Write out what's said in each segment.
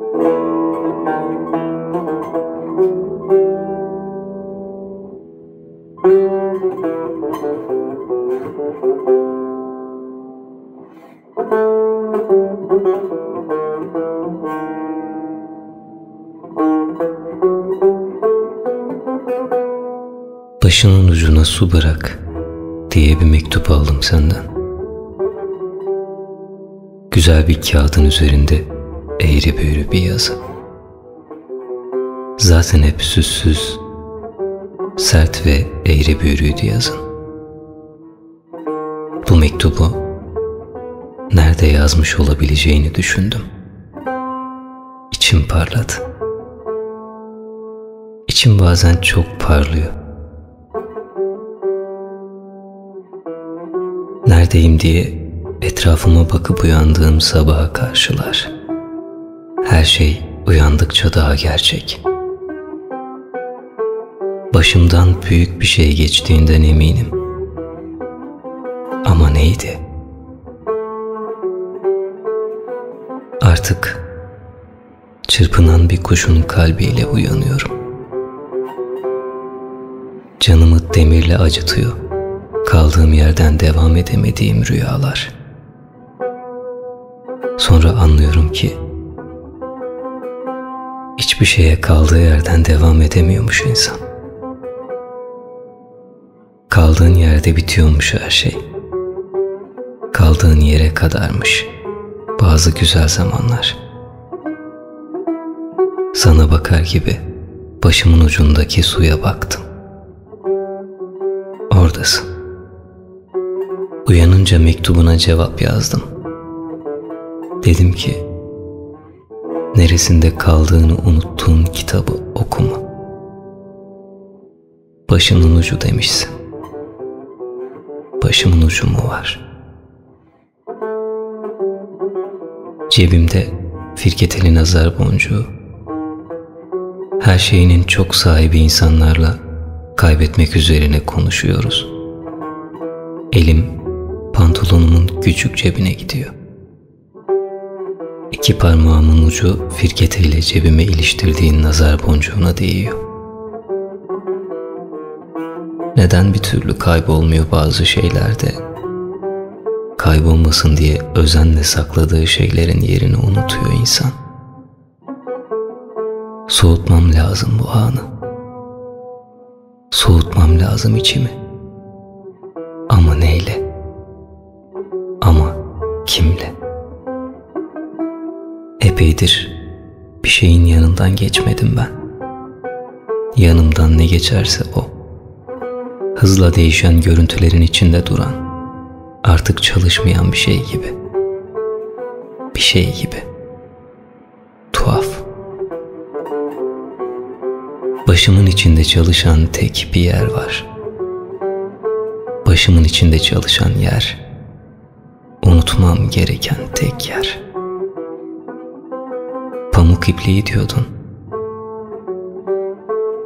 Başının ucuna su bırak diye bir mektup aldım senden. Güzel bir kağıdın üzerinde eğri büğrü bir yazı. Zaten hep süssüz, sert ve eğri büğrüydü yazın. Bu mektubu nerede yazmış olabileceğini düşündüm. İçim parladı. İçim bazen çok parlıyor. Neredeyim diye etrafıma bakıp uyandığım sabaha karşılar. Her şey uyandıkça daha gerçek. Başımdan büyük bir şey geçtiğinden eminim. Ama neydi? Artık çırpınan bir kuşun kalbiyle uyanıyorum. Canımı demirle acıtıyor. Kaldığım yerden devam edemediğim rüyalar. Sonra anlıyorum ki hiçbir şeye kaldığı yerden devam edemiyormuş insan. Kaldığın yerde bitiyormuş her şey. Kaldığın yere kadarmış bazı güzel zamanlar. Sana bakar gibi başımın ucundaki suya baktım. Oradasın. Uyanınca mektubuna cevap yazdım. Dedim ki, neresinde kaldığını unuttuğun kitabı okuma. Başının ucu demişsin. Başımın ucu mu var? Cebimde firketeli nazar boncuğu. Her şeyinin çok sahibi insanlarla kaybetmek üzerine konuşuyoruz. Elim pantolonumun küçük cebine gidiyor. İki parmağımın ucu firketeyle cebime iliştirdiğin nazar boncuğuna değiyor. Neden bir türlü kaybolmuyor bazı şeylerde? Kaybolmasın diye özenle sakladığı şeylerin yerini unutuyor insan. Soğutmam lazım bu anı. Soğutmam lazım içimi. Ama neyle? Ama kimle? Epeydir bir şeyin yanından geçmedim ben. Yanımdan ne geçerse o. Hızla değişen görüntülerin içinde duran, artık çalışmayan bir şey gibi. Bir şey gibi. Tuhaf. Başımın içinde çalışan tek bir yer var. Başımın içinde çalışan yer, unutmam gereken tek yer. İpliği diyordun.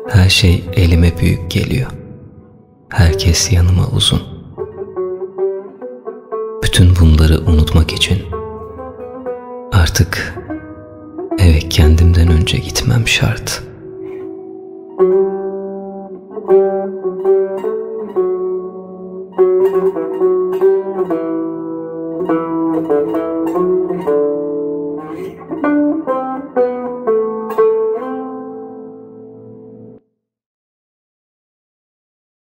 Her şey elime büyük geliyor. Herkes yanıma uzun. Bütün bunları unutmak için artık eve kendimden önce gitmem şart.''